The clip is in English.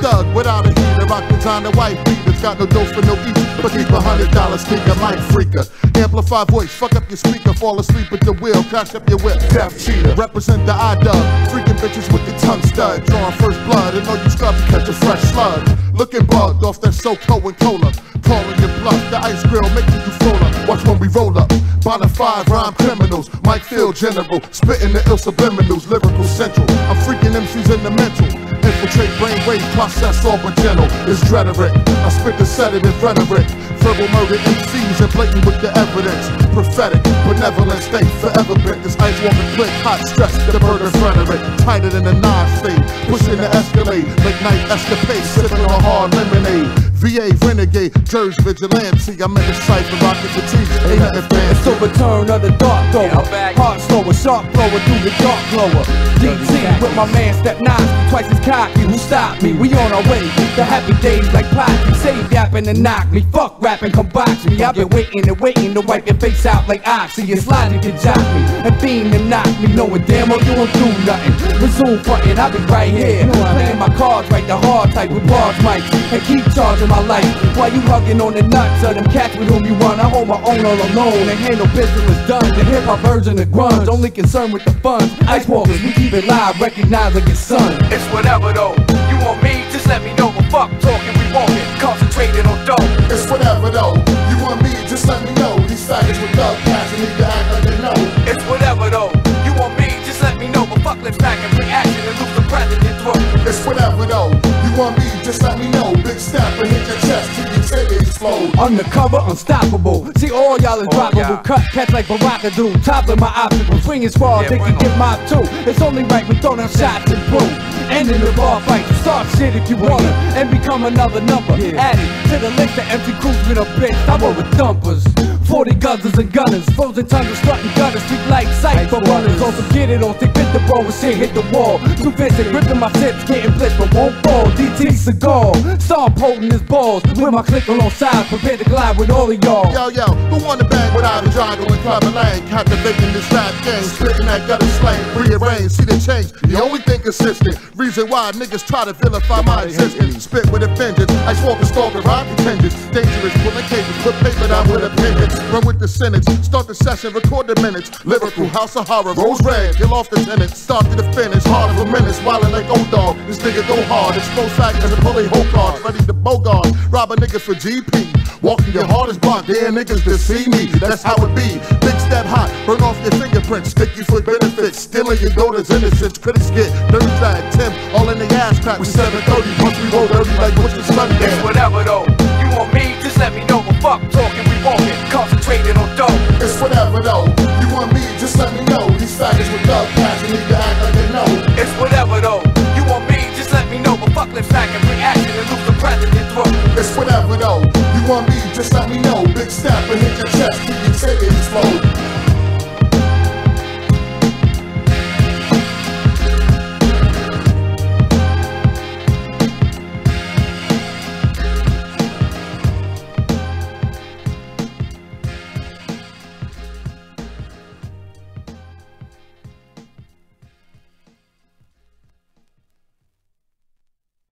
thug without a heater. Rock designer white beaters. Got no dough for no eat, but keep a hundred dollar sneaker, mic freaker. Amplify voice, fuck up your speaker, fall asleep at the wheel, crash up your whip. Death cheater. Represent the I dub. Freaking bitches with your tongue stud. Drawing first blood, and all you scrubs catch a fresh slug. Looking bugged off that SoCo and cola. Calling bluff, the ice grill making you roll up. Watch when we roll up. By the five rhyme criminals, Mike Field General, spitting the ill subliminals, lyrical central. I'm freaking MCs in the mental. Infiltrate brainwave, process all but gentle. It's rhetoric. I spit the sedative rhetoric. Verbal murder MCs and blatant with the evidence. Prophetic, benevolence, they forever been. This ice walking quick, hot stress, the murder rhetoric. Tighter than a nine state, pushing the escalade. Late night escapade, sipping on hard lemonade. VA renegade, Jersey vigilante. I'm in the cipher, rocking fatigues, ain't nothing fancy. So return of the dark Yeah, I'm thrower, back. hard slower, sharp thrower through the dark glower. DT with my man Step Nine, twice as cocky. Who stopped me? We on our way. The happy days like Pocky, save yapping and knock me. Fuck rapping, come box me. I've been waiting and waiting to wipe your face out like Oxy and sliding to jock me and beam and knock me, knowing damn well you don't do nothing. Resume frontin', I'll be right here, playing my cards right, the hard type with bars mics, and keep charging my life while you hugging on the nuts of them cats with whom you run. I hold my own all alone and handle business done. The hip hop version of grunge, only concerned with the funds. Ice walkers, we keep it live, recognize like it's sun. It's whatever though. You want me? Just let me know. But fuck talking, we walking. Concentrated on dough. It's whatever though. You want me, just let me know. These faggots with thug passion need to act like they know. It's whatever though. You want me? Just let me know. But fuck let's back and reaction and lose the president throat. It's whatever though. You want me, just let me know. Big step and hit your chest till your titty explode. Undercover, unstoppable. See, all y'all is droppable. yeah. Cut cats like Baraka do. Toppling my obstacles. Swinging squad, Yeah, they can get mob too. It's only right we throw them shots and boom. Ending the bar fight. Start shit if you wanna. And become another number. Added to the list of empty crews with a bitch. I roll with dumpers. 40 guzzers and gunners. Frozen tongues strutting gunners. Street like for runners. Also get it on. Stick with the ball and shit hit the wall. Two fists and gripping my tips. Getting blitzed but won't fall. DT cigar. Start holding his balls. With my click alongside. Prepare to glide with all of y'all. Yo, yo, who wanna a drago and lane? Captivating this rap game, spitting that gutter slang, rearrange, see the change. The only thing consistent, reason why niggas try to vilify my existence. Spit with a vengeance, ice walking, stalking, rocket tangents. Dangerous, pulling cages, put paper down with appendix. Run with the sentence, start the session, record the minutes. Lyrical, house of horror, rose red, kill off the tenants. Start to the finish, hard for minutes, wildin' like old dog. This nigga go hard, expose fact as a pulley whole card, ready to. Rob a nigga for GP. Walking your hardest block, there niggas that see me. That's how it be. Big step hot, burn off your fingerprints, sticky for benefits. Stealing your daughter's innocence. Critics get dirty drag, Tim, all in the ass crack. We 730, once we roll dirty like what's the sun It's whatever though. You want me? Just let me know. But fuck talking, we walking. Concentrated on dough. It's whatever though. You want me, just let me know. These faggots with thug passion need to act like they know. It's whatever though. You want me? Just let me know. But fuck let's back and reaction and lose the president throat. It's whatever though you want me, just let me know. Big step and hit your chest till you take it slow.